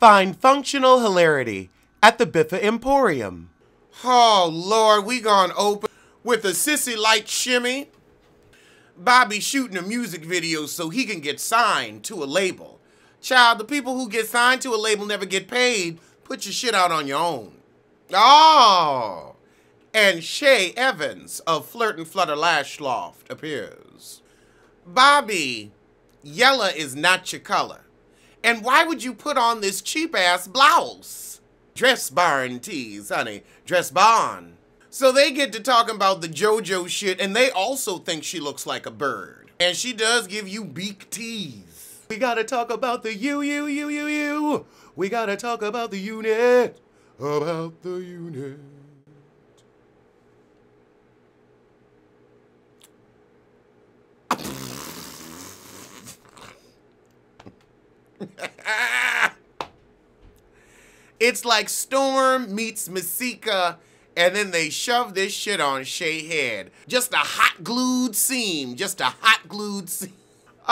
Find functional hilarity at the Biffa Emporium. Oh, Lord, we gonna open with a sissy light shimmy. Bobby shooting a music video so he can get signed to a label. Child, the people who get signed to a label never get paid. Put your shit out on your own. Oh, and Shay Evans of Flirt and Flutter Lash Loft appears. Bobby, yellow is not your color. And why would you put on this cheap ass blouse? Dress barn tees, honey. Dress barn. So they get to talking about the JoJo shit, and they also think she looks like a bird. And she does give you beak tease. We gotta talk about the you, you, you, you, you. We gotta talk about the unit. About the unit. it's like Storm meets Masika, and then they shove this shit on Shay head. Just a hot glued seam. Just a hot glued seam.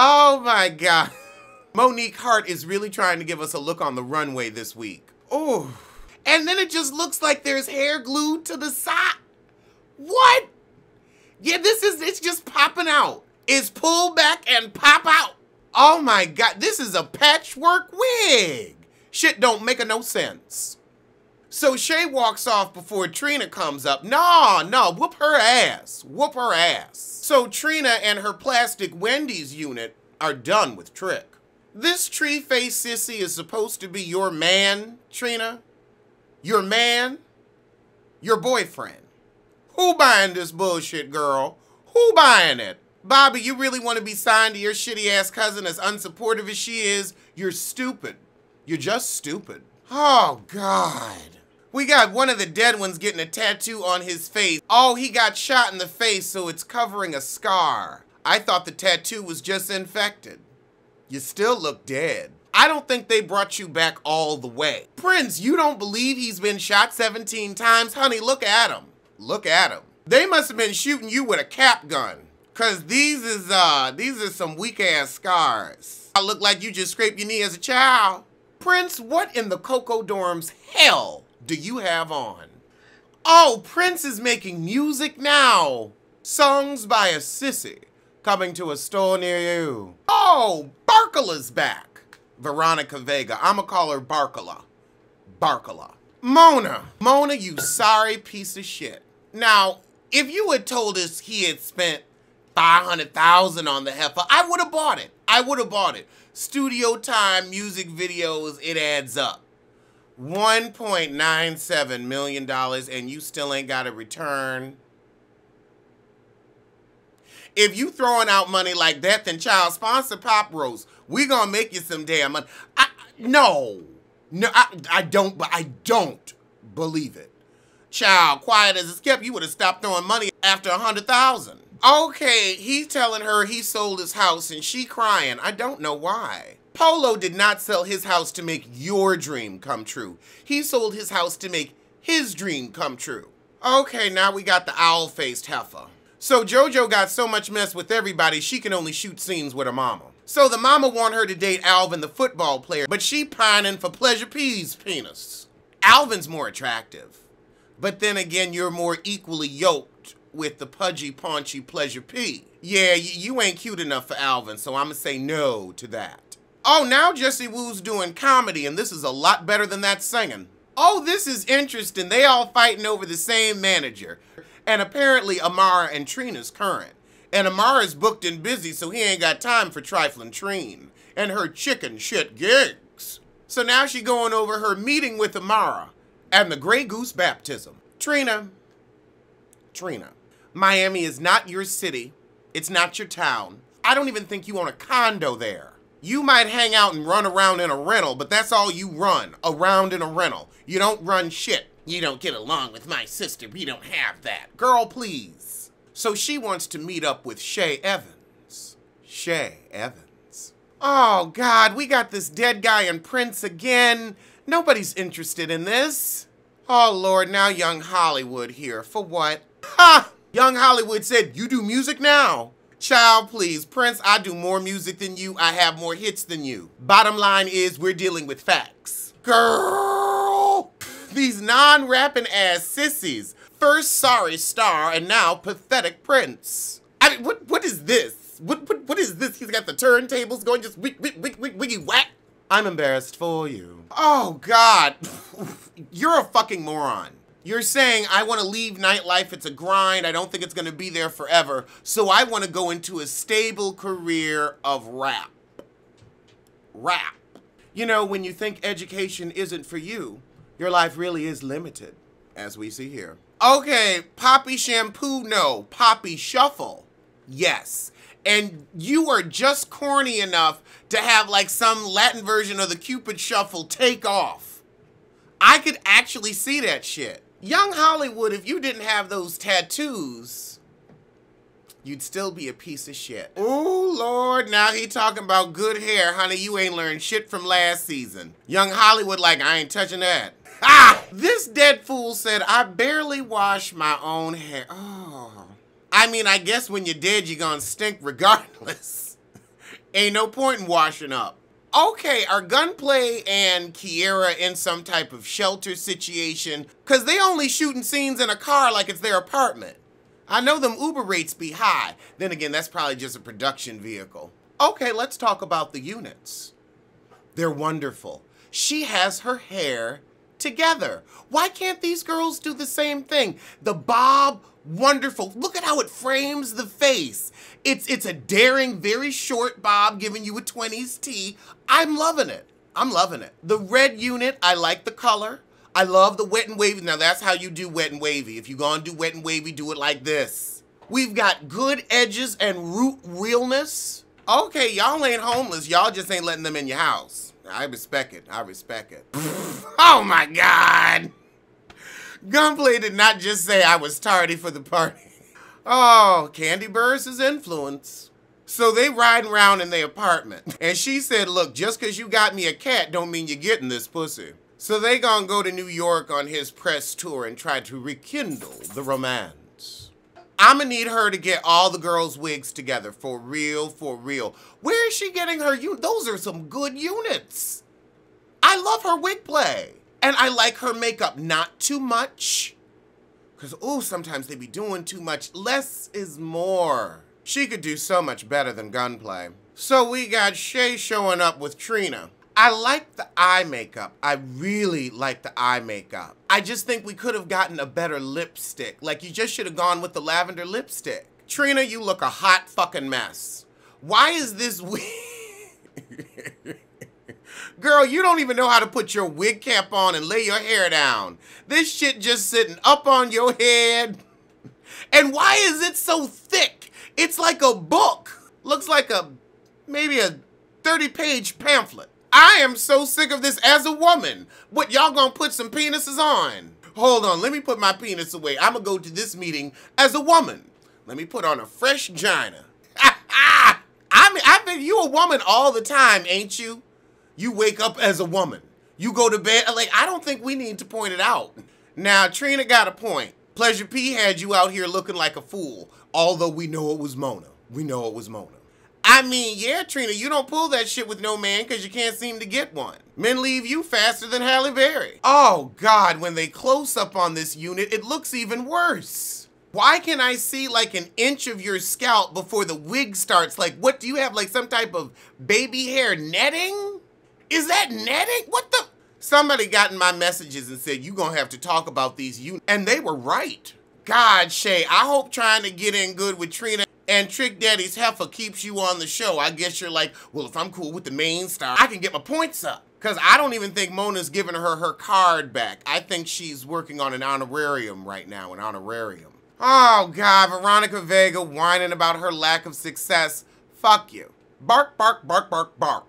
Oh my god. Monique Hart is really trying to give us a look on the runway this week. Oh. And then it just looks like there's hair glued to the side. What? Yeah, this is, it's just popping out. It's pull back and pop out. Oh my God, this is a patchwork wig. Shit don't make a no sense. So Shay walks off before Trina comes up. No, no, whoop her ass. Whoop her ass. So Trina and her plastic Wendy's unit are done with Trick. This tree face sissy is supposed to be your man, Trina. Your man. Your boyfriend. Who buying this bullshit, girl? Who buying it? Bobby, you really want to be signed to your shitty ass cousin as unsupportive as she is? You're stupid. You're just stupid. Oh, God. We got one of the dead ones getting a tattoo on his face. Oh, he got shot in the face, so it's covering a scar. I thought the tattoo was just infected. You still look dead. I don't think they brought you back all the way. Prince, you don't believe he's been shot 17 times? Honey, look at him. Look at him. They must have been shooting you with a cap gun. Cause these is uh these are some weak ass scars. I look like you just scraped your knee as a child. Prince, what in the Coco Dorms hell do you have on? Oh, Prince is making music now. Songs by a sissy coming to a store near you. Oh, Barkala's back. Veronica Vega. I'ma call her Barkala. Barkala. Mona. Mona, you sorry piece of shit. Now, if you had told us he had spent 500,000 on the heifer, I would have bought it. I would have bought it. Studio time, music videos, it adds up. $1.97 million and you still ain't got a return. If you throwing out money like that, then child sponsor Pop. We gonna make you some damn money. I, no, no, I, I don't, but I don't believe it. Child, quiet as it's kept, you would have stopped throwing money after a hundred thousand. Okay, he's telling her he sold his house and she crying. I don't know why. Polo did not sell his house to make your dream come true. He sold his house to make his dream come true. Okay, now we got the owl-faced heifer. So JoJo got so much mess with everybody, she can only shoot scenes with her mama. So the mama want her to date Alvin, the football player, but she pining for Pleasure P's penis. Alvin's more attractive. But then again, you're more equally yoked with the pudgy, paunchy Pleasure P. Yeah, you ain't cute enough for Alvin, so I'ma say no to that. Oh, now Jessie Woo's doing comedy, and this is a lot better than that singing. Oh, this is interesting. They all fighting over the same manager. And apparently Amara and Trina's current. And Amara's booked and busy, so he ain't got time for trifling Trine and her chicken shit gigs. So now she going over her meeting with Amara and the Grey Goose baptism. Trina, Trina, Miami is not your city. It's not your town. I don't even think you own a condo there. You might hang out and run around in a rental, but that's all you run, around in a rental. You don't run shit. You don't get along with my sister. We don't have that. Girl, please. So she wants to meet up with Shay Evans. Shay Evans. Oh, God, we got this dead guy and Prince again. Nobody's interested in this. Oh, Lord, now Young Hollywood here. For what? Ha! Young Hollywood said, you do music now. Child, please. Prince, I do more music than you. I have more hits than you. Bottom line is we're dealing with facts. Girl! These non rapping ass sissies. First sorry star and now pathetic prince. I mean, what what is this? What what, what is this? He's got the turntables going just wig, wig, wig, wig, wiggy whack. I'm embarrassed for you. Oh, God. You're a fucking moron. You're saying, I want to leave nightlife, it's a grind, I don't think it's going to be there forever, so I want to go into a stable career of rap. Rap. You know, when you think education isn't for you, your life really is limited, as we see here. Okay, Poppy Shampoo, no. Poppy Shuffle, yes. And you are just corny enough to have like some Latin version of the Cupid Shuffle take off. I could actually see that shit. Young Hollywood, if you didn't have those tattoos, you'd still be a piece of shit. Oh, Lord, now he talking about good hair. Honey, you ain't learned shit from last season. Young Hollywood like, I ain't touching that. Ah! This dead fool said, I barely wash my own hair. Oh. I mean, I guess when you're dead, you're gonna stink regardless. ain't no point in washing up. Okay, are Gunplay and Keyara in some type of shelter situation? Cause they only shooting scenes in a car like it's their apartment. I know them Uber rates be high. Then again, that's probably just a production vehicle. Okay, let's talk about the units. They're wonderful. She has her hair together. Why can't these girls do the same thing? The bob, wonderful. Look at how it frames the face. It's it's a daring, very short bob giving you a 20s tee. I'm loving it. I'm loving it. The red unit, I like the color. I love the wet and wavy. Now that's how you do wet and wavy. If you're gonna do wet and wavy, do it like this. We've got good edges and root realness. Okay, y'all ain't homeless. Y'all just ain't letting them in your house. I respect it. I respect it. oh my God. Gunplay did not just say I was tardy for the party. Oh, Kandi Burruss' influence. So they riding around in their apartment. And she said, look, just because you got me a cat don't mean you're getting this pussy. So they gonna go to New York on his press tour and try to rekindle the romance. I'ma need her to get all the girls' wigs together for real, for real. Where is she getting her unit? Those are some good units. I love her wig play. And I like her makeup, not too much. Cause oh, sometimes they be doing too much. Less is more. She could do so much better than Gunplay. So we got Shay showing up with Trina. I like the eye makeup. I really like the eye makeup. I just think we could have gotten a better lipstick. Like you just should have gone with the lavender lipstick. Trina, you look a hot fucking mess. Why is this wig? Girl, you don't even know how to put your wig cap on and lay your hair down. This shit just sitting up on your head. And why is it so thick? It's like a book. Looks like a, maybe a 30 page pamphlet. I am so sick of this as a woman. What, y'all gonna put some penises on? Hold on, let me put my penis away. I'm gonna go to this meeting as a woman. Let me put on a fresh gina. I mean, I think you a woman all the time, ain't you? You wake up as a woman. You go to bed, like, I don't think we need to point it out. Now, Trina got a point. Pleasure P had you out here looking like a fool, although we know it was Mona. We know it was Mona. I mean, yeah, Trina, you don't pull that shit with no man because you can't seem to get one. Men leave you faster than Halle Berry. Oh, God, when they close up on this unit, it looks even worse. Why can I see like an inch of your scalp before the wig starts? Like, what do you have? Like some type of baby hair netting? Is that netting? What the? Somebody got in my messages and said, you gonna have to talk about these units. And they were right. God, Shay, I hope trying to get in good with Trina and Trick Daddy's heifer keeps you on the show. I guess you're like, well, if I'm cool with the main star, I can get my points up. Because I don't even think Mona's giving her her card back. I think she's working on an honorarium right now, an honorarium. Oh, God, Veronica Vega whining about her lack of success. Fuck you. Bark, bark, bark, bark, bark.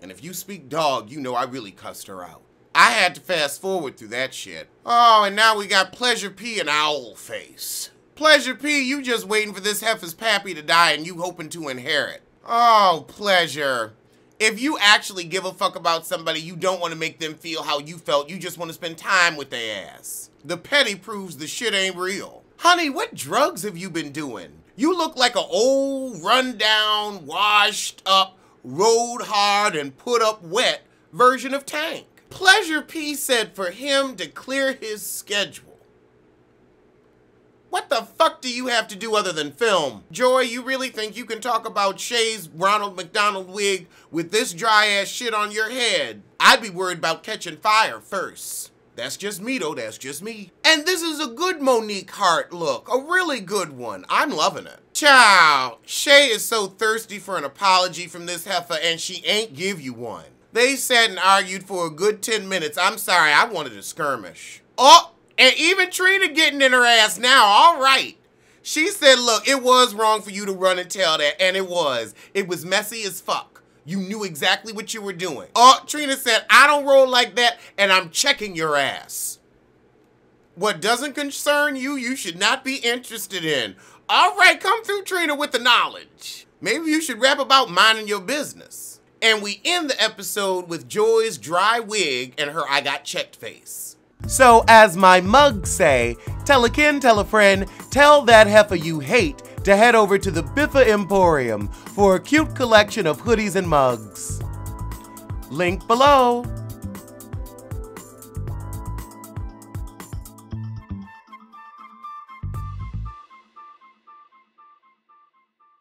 And if you speak dog, you know I really cussed her out. I had to fast forward through that shit. Oh, and now we got Pleasure P and Owl Face. Pleasure P, you just waiting for this heifer's pappy to die and you hoping to inherit. Oh, Pleasure. If you actually give a fuck about somebody, you don't want to make them feel how you felt. You just want to spend time with their ass. The petty proves the shit ain't real. Honey, what drugs have you been doing? You look like an old, rundown, washed up, rode hard, and put up wet version of Tank. Pleasure P said for him to clear his schedule. What the fuck do you have to do other than film? Joy, you really think you can talk about Shay's Ronald McDonald wig with this dry ass shit on your head? I'd be worried about catching fire first. That's just me though, that's just me. And this is a good Monique Hart look, a really good one. I'm loving it. Ciao. Shay is so thirsty for an apology from this heifer and she ain't give you one. They sat and argued for a good 10 minutes. I'm sorry, I wanted a skirmish. Oh, and even Trina getting in her ass now, all right. She said, look, it was wrong for you to run and tell that, and it was. It was messy as fuck. You knew exactly what you were doing. Oh, Trina said, I don't roll like that, and I'm checking your ass. What doesn't concern you, you should not be interested in. All right, come through, Trina, with the knowledge. Maybe you should rap about minding your business. And we end the episode with Joy's dry wig and her I got checked face. So, as my mugs say, tell a kin, tell a friend, tell that heifer you hate to head over to the Biffa Emporium for a cute collection of hoodies and mugs. Link below.